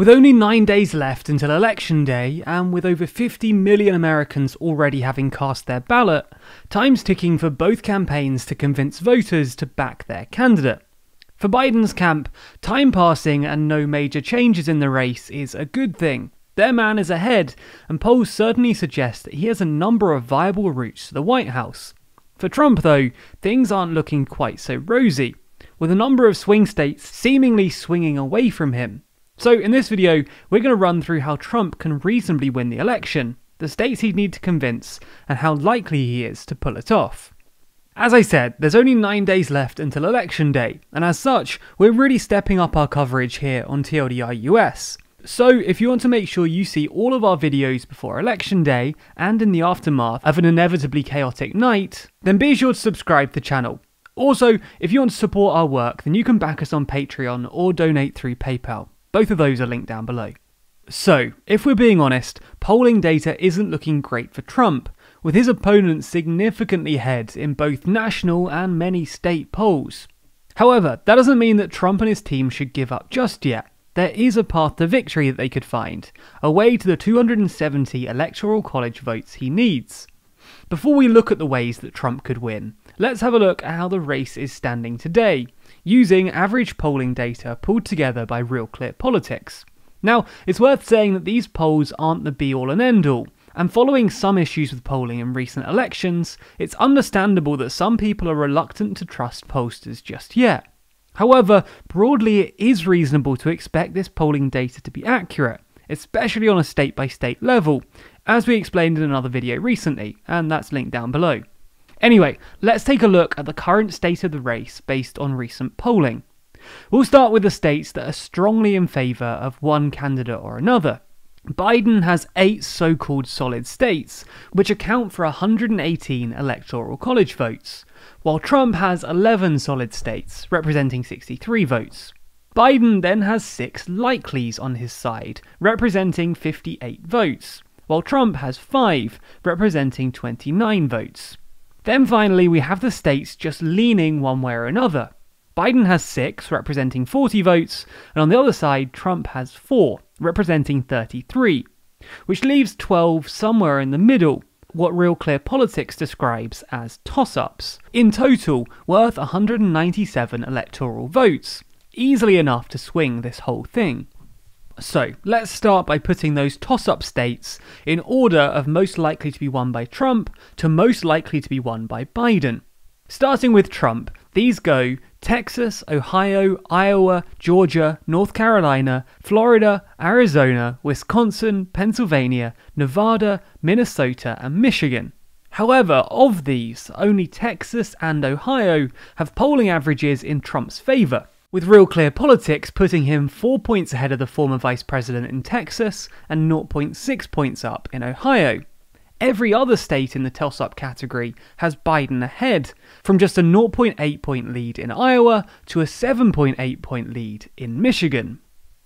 With only nine days left until Election Day, and with over 50 million Americans already having cast their ballot, time's ticking for both campaigns to convince voters to back their candidate. For Biden's camp, time passing and no major changes in the race is a good thing. Their man is ahead, and polls certainly suggest that he has a number of viable routes to the White House. For Trump, though, things aren't looking quite so rosy, with a number of swing states seemingly swinging away from him. So in this video, we're going to run through how Trump can reasonably win the election, the states he'd need to convince, and how likely he is to pull it off. As I said, there's only 9 days left until election day, and as such, we're really stepping up our coverage here on TLDR US. So, if you want to make sure you see all of our videos before election day and in the aftermath of an inevitably chaotic night, then be sure to subscribe to the channel. Also, if you want to support our work, then you can back us on Patreon or donate through PayPal. Both of those are linked down below. So, if we're being honest, polling data isn't looking great for Trump, with his opponents significantly ahead in both national and many state polls. However, that doesn't mean that Trump and his team should give up just yet. There is a path to victory that they could find, a way to the 270 electoral college votes he needs. Before we look at the ways that Trump could win, let's have a look at how the race is standing today, using average polling data pulled together by Real Clear Politics. Now, it's worth saying that these polls aren't the be all and end all, and following some issues with polling in recent elections, it's understandable that some people are reluctant to trust pollsters just yet. However, broadly, it is reasonable to expect this polling data to be accurate, especially on a state by state level, as we explained in another video recently, and that's linked down below. Anyway, let's take a look at the current state of the race based on recent polling. We'll start with the states that are strongly in favour of one candidate or another. Biden has eight so called solid states, which account for 118 electoral college votes, while Trump has 11 solid states, representing 63 votes. Biden then has six likelies on his side, representing 58 votes, while Trump has five, representing 29 votes. Then finally, we have the states just leaning one way or another. Biden has six, representing 40 votes, and on the other side, Trump has four, representing 33, which leaves 12 somewhere in the middle, what Real Clear Politics describes as toss ups, in total worth 197 electoral votes, easily enough to swing this whole thing. So, let's start by putting those toss up states in order of most likely to be won by Trump to most likely to be won by Biden. Starting with Trump, these go Texas, Ohio, Iowa, Georgia, North Carolina, Florida, Arizona, Wisconsin, Pennsylvania, Nevada, Minnesota, and Michigan. However, of these, only Texas and Ohio have polling averages in Trump's favour, with Real Clear Politics putting him 4 points ahead of the former vice president in Texas and 0.6 points up in Ohio. Every other state in the toss up category has Biden ahead, from just a 0.8 point lead in Iowa to a 7.8 point lead in Michigan.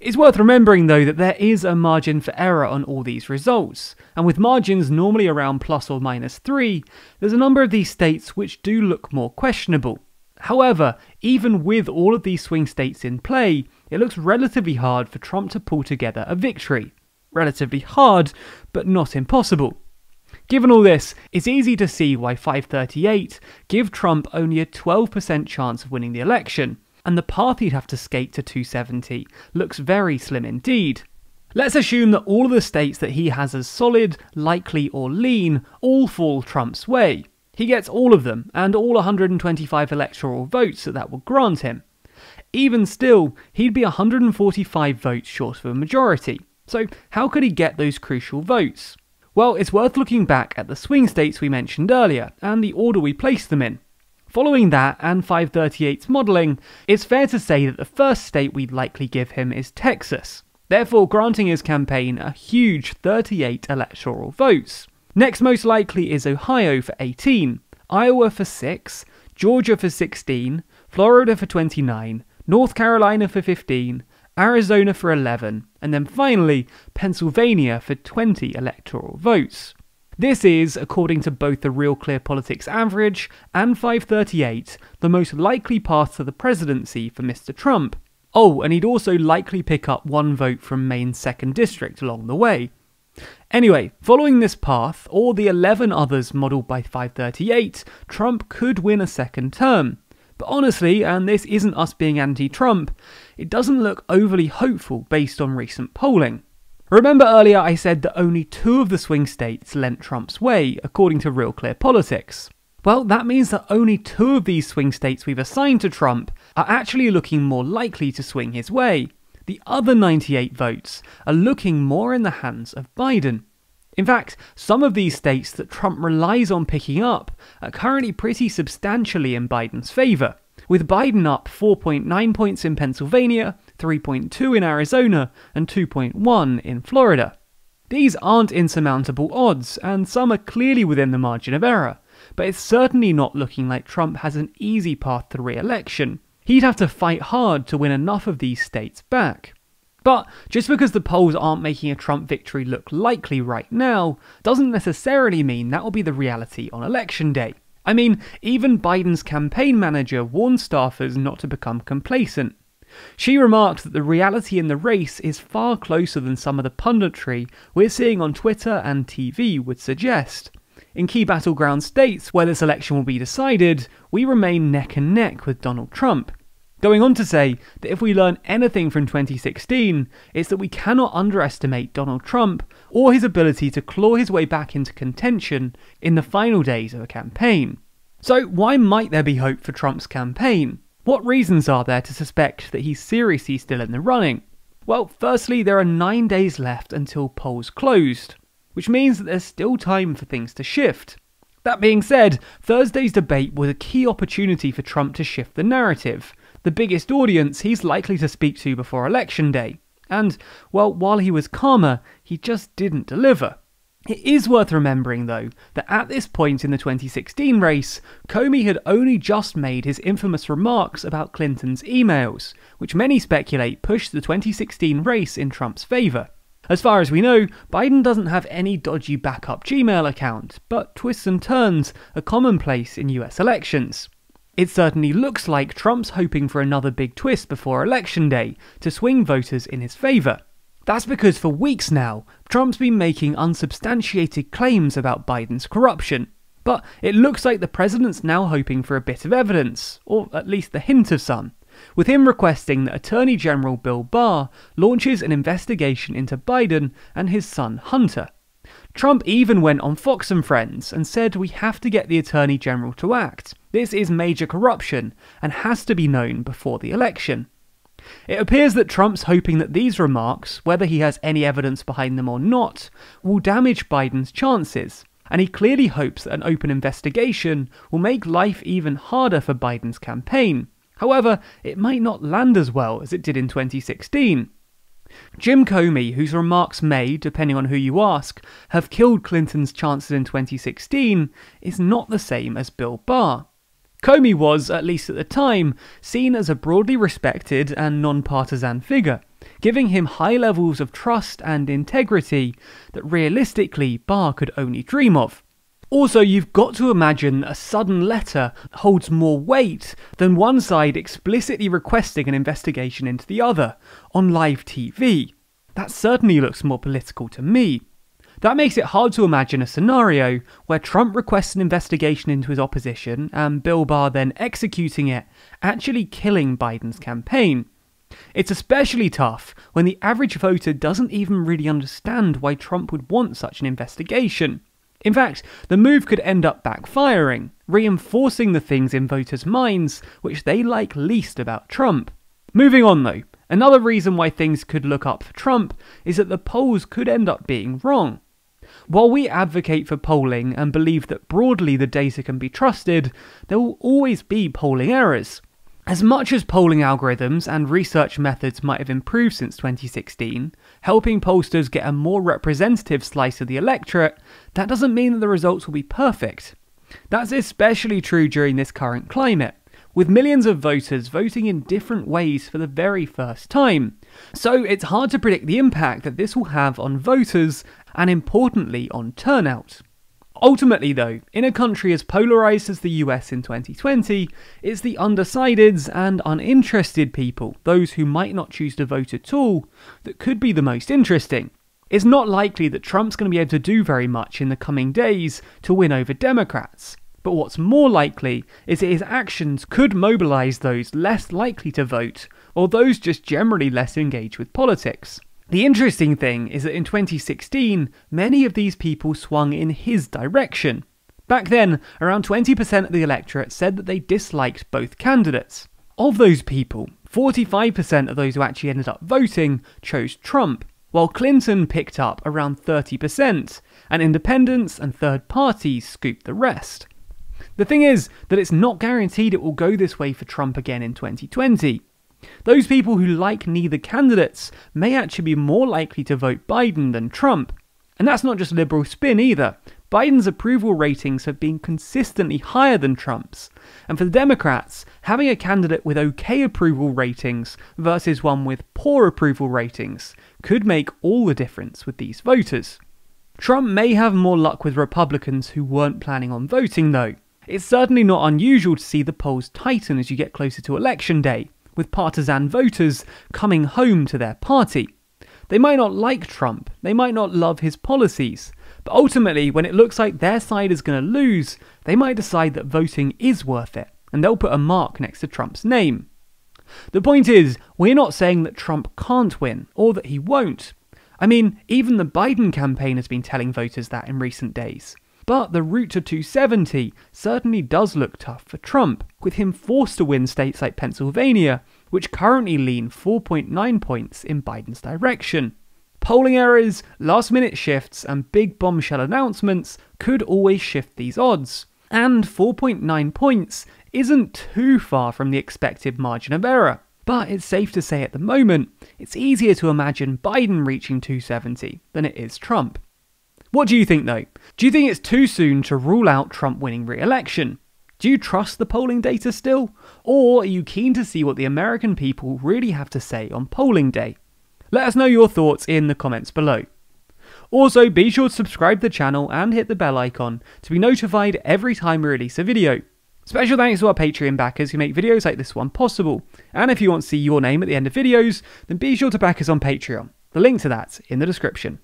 It's worth remembering though that there is a margin for error on all these results, and with margins normally around plus or minus 3, there's a number of these states which do look more questionable. However, even with all of these swing states in play, it looks relatively hard for Trump to pull together a victory. Relatively hard, but not impossible. Given all this, it's easy to see why 538 give Trump only a 12% chance of winning the election, and the path he'd have to skate to 270 looks very slim indeed. Let's assume that all of the states that he has as solid, likely, or lean all fall Trump's way. He gets all of them, and all 125 electoral votes that that will grant him. Even still, he'd be 145 votes short of a majority. So, how could he get those crucial votes? Well, it's worth looking back at the swing states we mentioned earlier and the order we placed them in. Following that and 538's modelling, it's fair to say that the first state we'd likely give him is Texas, therefore granting his campaign a huge 38 electoral votes. Next most likely is Ohio for 18, Iowa for 6, Georgia for 16, Florida for 29, North Carolina for 15, Arizona for 11, and then finally Pennsylvania for 20 electoral votes. This is, according to both the Real Clear Politics average and 538, the most likely path to the presidency for Mr. Trump. Oh, and he'd also likely pick up one vote from Maine's 2nd District along the way. Anyway, following this path, or the 11 others modelled by 538, Trump could win a second term. But honestly, and this isn't us being anti Trump, it doesn't look overly hopeful based on recent polling. Remember earlier I said that only two of the swing states lent Trump's way, according to Real Clear Politics. Well, that means that only two of these swing states we've assigned to Trump are actually looking more likely to swing his way. The other 98 votes are looking more in the hands of Biden. In fact, some of these states that Trump relies on picking up are currently pretty substantially in Biden's favour, with Biden up 4.9 points in Pennsylvania, 3.2 in Arizona, and 2.1 in Florida. These aren't insurmountable odds, and some are clearly within the margin of error, but it's certainly not looking like Trump has an easy path to re election. He'd have to fight hard to win enough of these states back. But just because the polls aren't making a Trump victory look likely right now, doesn't necessarily mean that will be the reality on election day. I mean, even Biden's campaign manager warned staffers not to become complacent. She remarked that the reality in the race is far closer than some of the punditry we're seeing on Twitter and TV would suggest. In key battleground states where this election will be decided, we remain neck and neck with Donald Trump. Going on to say that if we learn anything from 2016, it's that we cannot underestimate Donald Trump or his ability to claw his way back into contention in the final days of a campaign. So, why might there be hope for Trump's campaign? What reasons are there to suspect that he's seriously still in the running? Well, firstly, there are nine days left until polls closed which means that there's still time for things to shift. That being said, Thursday's debate was a key opportunity for Trump to shift the narrative, the biggest audience he's likely to speak to before Election Day. And, well, while he was calmer, he just didn't deliver. It is worth remembering, though, that at this point in the 2016 race, Comey had only just made his infamous remarks about Clinton's emails, which many speculate pushed the 2016 race in Trump's favour. As far as we know, Biden doesn't have any dodgy backup Gmail account, but twists and turns are commonplace in US elections. It certainly looks like Trump's hoping for another big twist before Election Day to swing voters in his favour. That's because for weeks now, Trump's been making unsubstantiated claims about Biden's corruption. But it looks like the president's now hoping for a bit of evidence, or at least the hint of some with him requesting that Attorney General Bill Barr launches an investigation into Biden and his son Hunter. Trump even went on Fox and Friends and said we have to get the Attorney General to act. This is major corruption and has to be known before the election. It appears that Trump's hoping that these remarks, whether he has any evidence behind them or not, will damage Biden's chances, and he clearly hopes that an open investigation will make life even harder for Biden's campaign. However, it might not land as well as it did in 2016. Jim Comey, whose remarks may, depending on who you ask, have killed Clinton's chances in 2016, is not the same as Bill Barr. Comey was, at least at the time, seen as a broadly respected and non-partisan figure, giving him high levels of trust and integrity that realistically Barr could only dream of. Also, you've got to imagine a sudden letter holds more weight than one side explicitly requesting an investigation into the other on live TV. That certainly looks more political to me. That makes it hard to imagine a scenario where Trump requests an investigation into his opposition and Bill Barr then executing it, actually killing Biden's campaign. It's especially tough when the average voter doesn't even really understand why Trump would want such an investigation. In fact, the move could end up backfiring, reinforcing the things in voters' minds which they like least about Trump. Moving on though, another reason why things could look up for Trump is that the polls could end up being wrong. While we advocate for polling and believe that broadly the data can be trusted, there will always be polling errors. As much as polling algorithms and research methods might have improved since 2016, helping pollsters get a more representative slice of the electorate, that doesn't mean that the results will be perfect. That's especially true during this current climate, with millions of voters voting in different ways for the very first time. So it's hard to predict the impact that this will have on voters and importantly on turnout. Ultimately, though, in a country as polarised as the US in 2020, it's the undecideds and uninterested people, those who might not choose to vote at all, that could be the most interesting. It's not likely that Trump's going to be able to do very much in the coming days to win over Democrats. But what's more likely is that his actions could mobilise those less likely to vote, or those just generally less engaged with politics. The interesting thing is that in 2016, many of these people swung in his direction. Back then, around 20% of the electorate said that they disliked both candidates. Of those people, 45% of those who actually ended up voting chose Trump, while Clinton picked up around 30%, and independents and third parties scooped the rest. The thing is that it's not guaranteed it will go this way for Trump again in 2020. Those people who like neither candidates may actually be more likely to vote Biden than Trump. And that's not just liberal spin either. Biden's approval ratings have been consistently higher than Trump's. And for the Democrats, having a candidate with okay approval ratings versus one with poor approval ratings could make all the difference with these voters. Trump may have more luck with Republicans who weren't planning on voting, though. It's certainly not unusual to see the polls tighten as you get closer to election day, with partisan voters coming home to their party. They might not like Trump, they might not love his policies, but ultimately, when it looks like their side is going to lose, they might decide that voting is worth it, and they'll put a mark next to Trump's name. The point is, we're not saying that Trump can't win, or that he won't. I mean, even the Biden campaign has been telling voters that in recent days. But the route to 270 certainly does look tough for Trump, with him forced to win states like Pennsylvania, which currently lean 4.9 points in Biden's direction. Polling errors, last minute shifts, and big bombshell announcements could always shift these odds. And 4.9 points isn't too far from the expected margin of error. But it's safe to say at the moment, it's easier to imagine Biden reaching 270 than it is Trump. What do you think though? Do you think it's too soon to rule out Trump winning re election? Do you trust the polling data still? Or are you keen to see what the American people really have to say on polling day? Let us know your thoughts in the comments below. Also, be sure to subscribe to the channel and hit the bell icon to be notified every time we release a video. Special thanks to our Patreon backers who make videos like this one possible. And if you want to see your name at the end of videos, then be sure to back us on Patreon. The link to that in the description.